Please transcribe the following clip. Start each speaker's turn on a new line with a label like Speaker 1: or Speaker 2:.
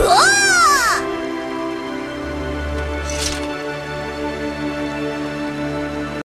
Speaker 1: Whoa!